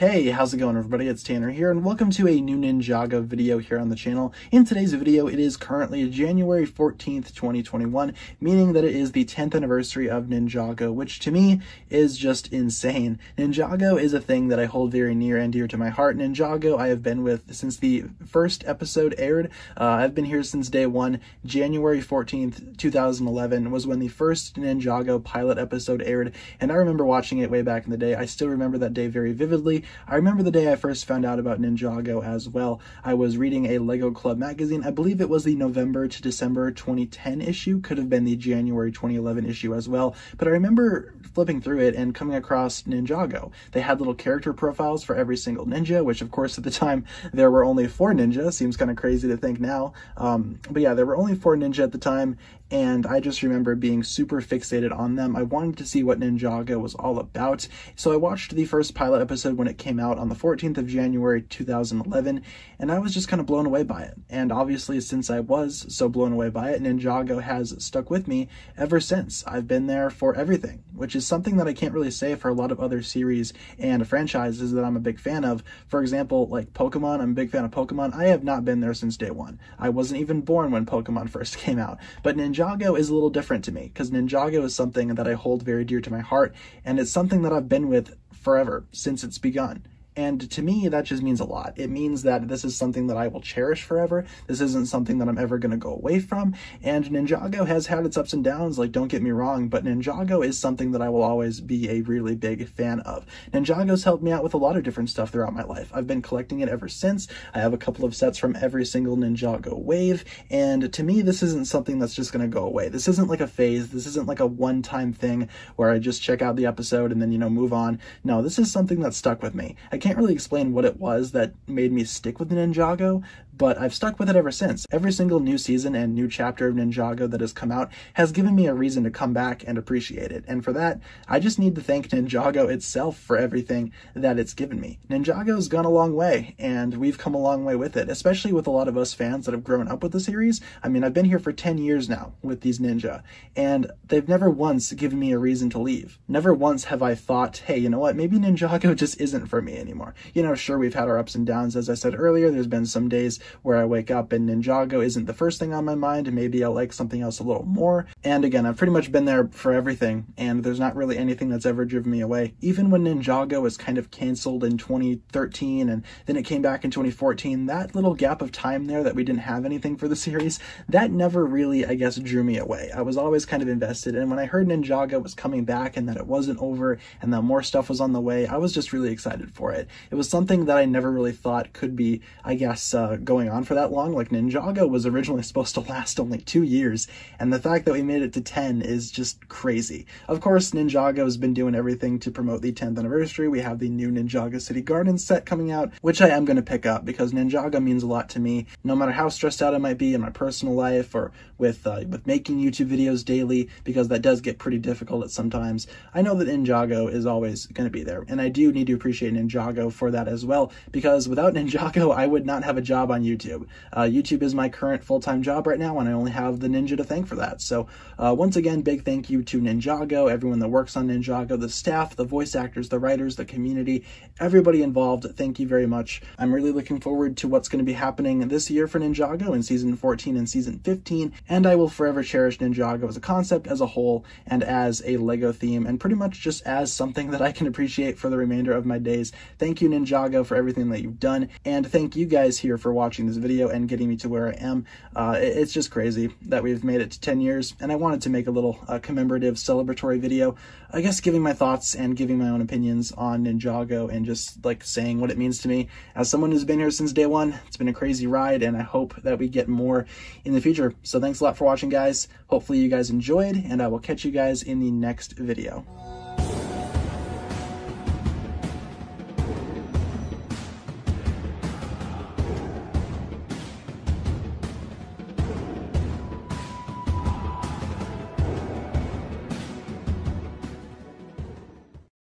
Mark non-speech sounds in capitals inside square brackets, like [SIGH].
Hey, how's it going everybody? It's Tanner here and welcome to a new Ninjago video here on the channel. In today's video, it is currently January 14th, 2021, meaning that it is the 10th anniversary of Ninjago, which to me is just insane. Ninjago is a thing that I hold very near and dear to my heart. Ninjago I have been with since the first episode aired. Uh, I've been here since day one. January 14th, 2011 was when the first Ninjago pilot episode aired, and I remember watching it way back in the day. I still remember that day very vividly. I remember the day I first found out about Ninjago as well. I was reading a Lego Club magazine. I believe it was the November to December 2010 issue, could have been the January 2011 issue as well. But I remember flipping through it and coming across Ninjago. They had little character profiles for every single ninja, which of course at the time there were only four ninja. Seems kind of crazy to think now. Um, but yeah, there were only four ninja at the time, and I just remember being super fixated on them. I wanted to see what Ninjago was all about, so I watched the first pilot episode when it came out on the 14th of January 2011, and I was just kind of blown away by it. And obviously, since I was so blown away by it, Ninjago has stuck with me ever since. I've been there for everything, which is something that I can't really say for a lot of other series and franchises that I'm a big fan of. For example, like Pokemon, I'm a big fan of Pokemon. I have not been there since day one. I wasn't even born when Pokemon [LAUGHS] first came out, but Ninjago Ninjago is a little different to me because Ninjago is something that I hold very dear to my heart and it's something that I've been with forever since it's begun. And to me, that just means a lot. It means that this is something that I will cherish forever. This isn't something that I'm ever going to go away from. And Ninjago has had its ups and downs, like, don't get me wrong, but Ninjago is something that I will always be a really big fan of. Ninjago's helped me out with a lot of different stuff throughout my life. I've been collecting it ever since. I have a couple of sets from every single Ninjago wave. And to me, this isn't something that's just going to go away. This isn't like a phase. This isn't like a one time thing where I just check out the episode and then, you know, move on. No, this is something that stuck with me. I can't really explain what it was that made me stick with Ninjago, but I've stuck with it ever since. Every single new season and new chapter of Ninjago that has come out has given me a reason to come back and appreciate it. And for that, I just need to thank Ninjago itself for everything that it's given me. Ninjago's gone a long way, and we've come a long way with it, especially with a lot of us fans that have grown up with the series. I mean, I've been here for 10 years now with these ninja, and they've never once given me a reason to leave. Never once have I thought, hey, you know what, maybe Ninjago [LAUGHS] just isn't for me anymore. You know, sure, we've had our ups and downs, as I said earlier. There's been some days where I wake up and Ninjago isn't the first thing on my mind. and Maybe I'll like something else a little more. And again, I've pretty much been there for everything, and there's not really anything that's ever driven me away. Even when Ninjago was kind of canceled in 2013 and then it came back in 2014, that little gap of time there that we didn't have anything for the series, that never really, I guess, drew me away. I was always kind of invested, and when I heard Ninjago was coming back and that it wasn't over and that more stuff was on the way, I was just really excited for it. It was something that I never really thought could be, I guess, uh, going on for that long. Like Ninjago was originally supposed to last only two years, and the fact that we made it to 10 is just crazy. Of course, Ninjago has been doing everything to promote the 10th anniversary. We have the new Ninjago City Gardens set coming out, which I am going to pick up because Ninjago means a lot to me. No matter how stressed out I might be in my personal life or with uh, with making YouTube videos daily, because that does get pretty difficult at sometimes. I know that Ninjago is always going to be there, and I do need to appreciate Ninjago for that as well, because without [LAUGHS] Ninjago, I would not have a job on YouTube. Uh, YouTube is my current full-time job right now, and I only have the Ninja to thank for that. So uh, once again, big thank you to Ninjago, everyone that works on Ninjago, the staff, the voice actors, the writers, the community, everybody involved. Thank you very much. I'm really looking forward to what's going to be happening this year for Ninjago in season 14 and season 15, and I will forever cherish Ninjago as a concept, as a whole, and as a LEGO theme, and pretty much just as something that I can appreciate for the remainder of my days. Thank you, Ninjago, for everything that you've done, and thank you guys here for watching this video and getting me to where I am. Uh, it's just crazy that we've made it to 10 years, and I wanted to make a little uh, commemorative, celebratory video, I guess giving my thoughts and giving my own opinions on Ninjago and just like saying what it means to me. As someone who's been here since day one, it's been a crazy ride, and I hope that we get more in the future. So thanks a lot for watching, guys. Hopefully you guys enjoyed, and I will catch you guys in the next video.